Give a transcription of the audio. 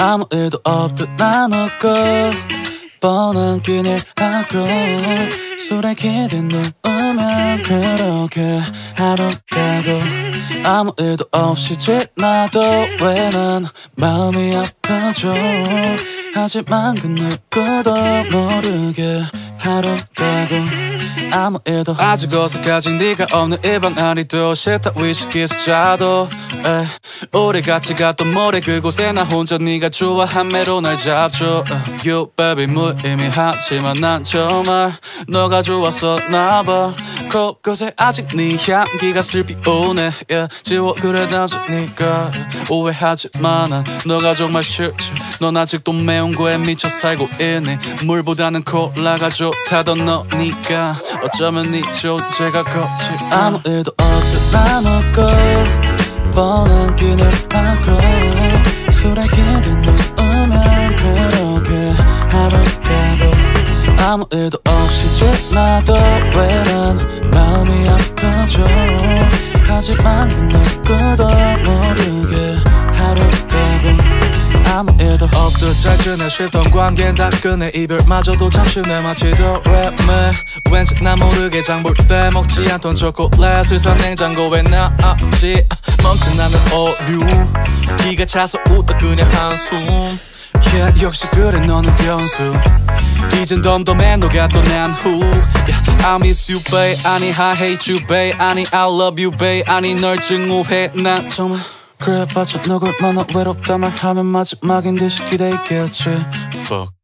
아무 일도 없듯 나눴고 뻔한 기을 하고 술에 기댄 누우면 그렇게 하루 가고. 아무 일도 없이 지나도 왜 난 마음이 아파져. 하지만 그 누구도 모르게 하루 가고 아무 일도 아직 어서까지 네가 없는 이 방 안이도 싫다 위스키 숫자도. 에이, 우리 같이 갔던 모래 그곳에 나 혼자 네가 좋아 한 매로 날 잡죠. uh, You baby 무의미하지만 난 정말 너가 좋았어 나봐. 곳곳에 아직 네 향기가 슬피 오네. yeah, 지워 그래 남자니까. 오해하지 마난 너가 정말 싫지 넌 아직도 매운 거에 미쳐 살고 있니? 물보다는 콜라가 좋다던 너니까 어쩌면 네 존재가 거칠 아무 일도 없듯 나눴고 뻔한 기을 하고 술에 기댄 누우면 그렇게 하루 가고 아무 일도 없이 지나도 왜난 마음이 아파져 하지만 그누 잘 지내 싫던 관계는 다 끝내 이별마저도 잠시 내 마치도 랩매? 왠지 나 모르게 장 볼 때 먹지 않던 초콜릿을 산 냉장고에 놔지. 멈춘 나는 오류. 기가 차서 웃다 그냥 한숨. Yeah, 역시 그래 너는 변수. 이젠 덤덤해 녹았던 난후. Yeah, I miss you babe. 아니 I hate you babe. 아니 I love you babe. 아니 널 증오해. 난 정말 그래 봤자 너 얼마나 외롭다 말하면 마지막인 듯이 기대 있겠지 Fuck